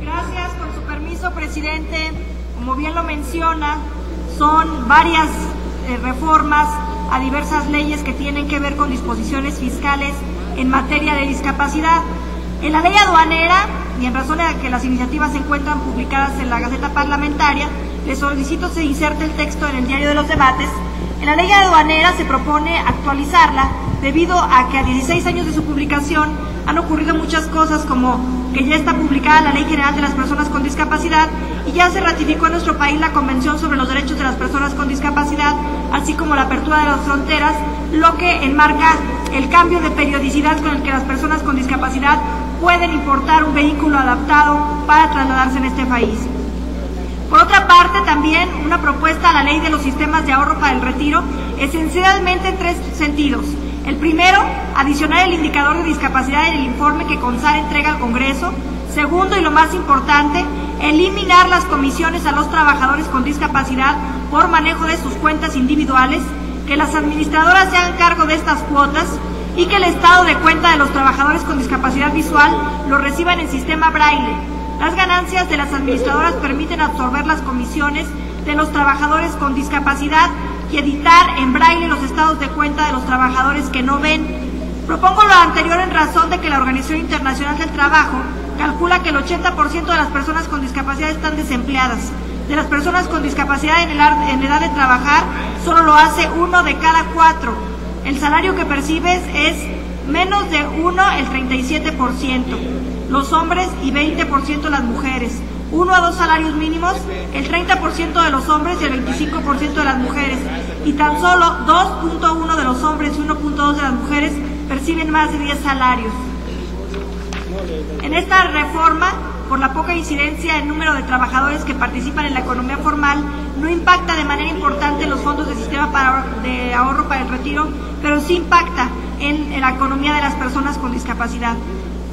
Gracias, con su permiso, presidente. Como bien lo menciona, son varias eh, reformas a diversas leyes que tienen que ver con disposiciones fiscales en materia de discapacidad. En la ley aduanera, y en razón de que las iniciativas se encuentran publicadas en la Gaceta Parlamentaria, les solicito se inserte el texto en el diario de los debates. En la ley aduanera se propone actualizarla debido a que a 16 años de su publicación han ocurrido muchas cosas como que ya está publicada la Ley General de las Personas con Discapacidad y ya se ratificó en nuestro país la Convención sobre los Derechos de las Personas con Discapacidad, así como la apertura de las fronteras, lo que enmarca el cambio de periodicidad con el que las personas con discapacidad pueden importar un vehículo adaptado para trasladarse en este país. Por otra parte, también una propuesta a la ley de los sistemas de ahorro para el retiro, esencialmente en tres sentidos. El primero, adicionar el indicador de discapacidad en el informe que CONSAR entrega al Congreso. Segundo, y lo más importante, eliminar las comisiones a los trabajadores con discapacidad por manejo de sus cuentas individuales, que las administradoras se hagan cargo de estas cuotas y que el estado de cuenta de los trabajadores con discapacidad visual lo reciban en sistema braille. Las ganancias de las administradoras permiten absorber las comisiones de los trabajadores con discapacidad y editar en braille los estados de cuenta de los trabajadores que no ven. Propongo lo anterior en razón de que la Organización Internacional del Trabajo calcula que el 80% de las personas con discapacidad están desempleadas. De las personas con discapacidad en, edad de trabajar, solo lo hace uno de cada cuatro. El salario que percibes es menos de uno el 37%, los hombres y 20% las mujeres. Uno a dos salarios mínimos, el 30% de los hombres y el 25% de las mujeres. Y tan solo 2.1 de los hombres y 1.2 de las mujeres perciben más de 10 salarios. En esta reforma, por la poca incidencia en número de trabajadores que participan en la economía formal, no impacta de manera importante los fondos del sistema de ahorro para el retiro, pero sí impacta en la economía de las personas con discapacidad.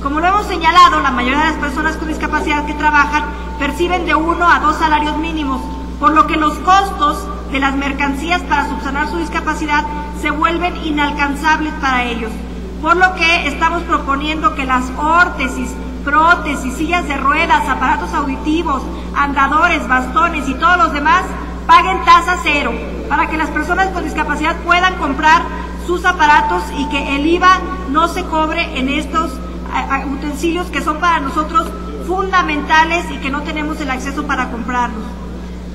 Como lo hemos señalado, la mayoría de las personas con discapacidad que trabajan perciben de uno a dos salarios mínimos, por lo que los costos de las mercancías para subsanar su discapacidad se vuelven inalcanzables para ellos. Por lo que estamos proponiendo que las órtesis, prótesis, sillas de ruedas, aparatos auditivos, andadores, bastones y todos los demás paguen tasa cero para que las personas con discapacidad puedan comprar sus aparatos y que el IVA no se cobre en estos utensilios que son para nosotros fundamentales y que no tenemos el acceso para comprarlos.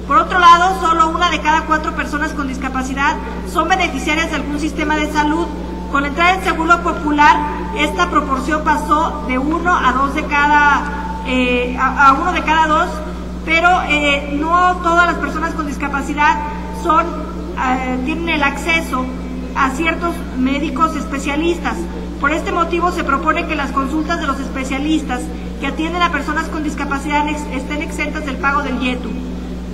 Por otro lado, solo una de cada cuatro personas con discapacidad son beneficiarias de algún sistema de salud. Con la entrada del Seguro Popular, esta proporción pasó de uno a dos de cada, eh, a, uno de cada dos, pero eh, no todas las personas con discapacidad son, eh, tienen el acceso a ciertos médicos especialistas. Por este motivo se propone que las consultas de los especialistas que atienden a personas con discapacidad estén exentas del pago del YETU.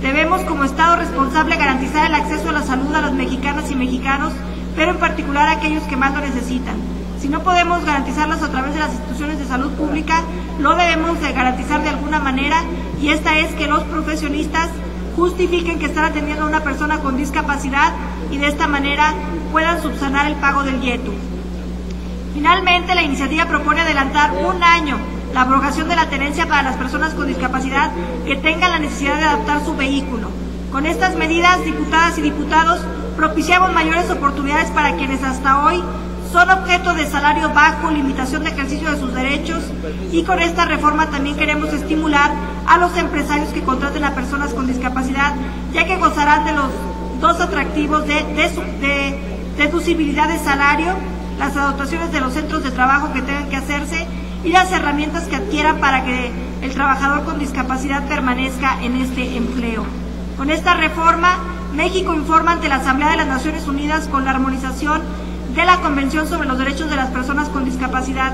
Debemos como Estado responsable garantizar el acceso a la salud a las mexicanas y mexicanos, pero en particular a aquellos que más lo necesitan. Si no podemos garantizarlas a través de las instituciones de salud pública, lo debemos de garantizar de alguna manera y esta es que los profesionistas justifiquen que están atendiendo a una persona con discapacidad y de esta manera puedan subsanar el pago del YETU. Finalmente, la iniciativa propone adelantar un año la abrogación de la tenencia para las personas con discapacidad que tengan la necesidad de adaptar su vehículo. Con estas medidas, diputadas y diputados, propiciamos mayores oportunidades para quienes hasta hoy son objeto de salario bajo, limitación de ejercicio de sus derechos y con esta reforma también queremos estimular a los empresarios que contraten a personas con discapacidad, ya que gozarán de los dos atractivos de, de deducibilidad de salario las adaptaciones de los centros de trabajo que tengan que hacerse y las herramientas que adquieran para que el trabajador con discapacidad permanezca en este empleo. Con esta reforma, México informa ante la Asamblea de las Naciones Unidas con la armonización de la Convención sobre los Derechos de las Personas con Discapacidad.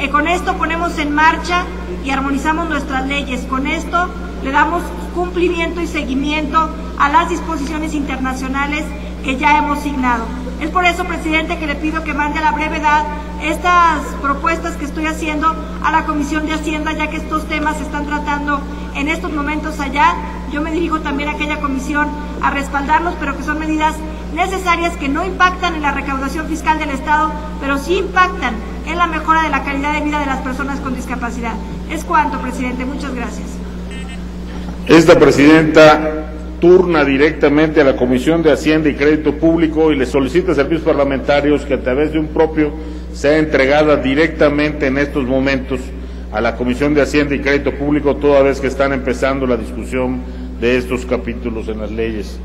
Eh, con esto ponemos en marcha y armonizamos nuestras leyes. Con esto le damos cumplimiento y seguimiento a las disposiciones internacionales que ya hemos signado. Es por eso, presidente, que le pido que mande a la brevedad estas propuestas que estoy haciendo a la Comisión de Hacienda, ya que estos temas se están tratando en estos momentos allá. Yo me dirijo también a aquella comisión a respaldarlos, pero que son medidas necesarias que no impactan en la recaudación fiscal del Estado, pero sí impactan en la mejora de la calidad de vida de las personas con discapacidad. Es cuanto, presidente. Muchas gracias. Esta presidenta turna directamente a la Comisión de Hacienda y Crédito Público y le solicita servicios parlamentarios que a través de un propio sea entregada directamente en estos momentos a la Comisión de Hacienda y Crédito Público, toda vez que están empezando la discusión de estos capítulos en las leyes.